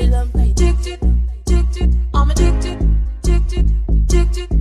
I'm addicted. I'm addicted, addicted, addicted.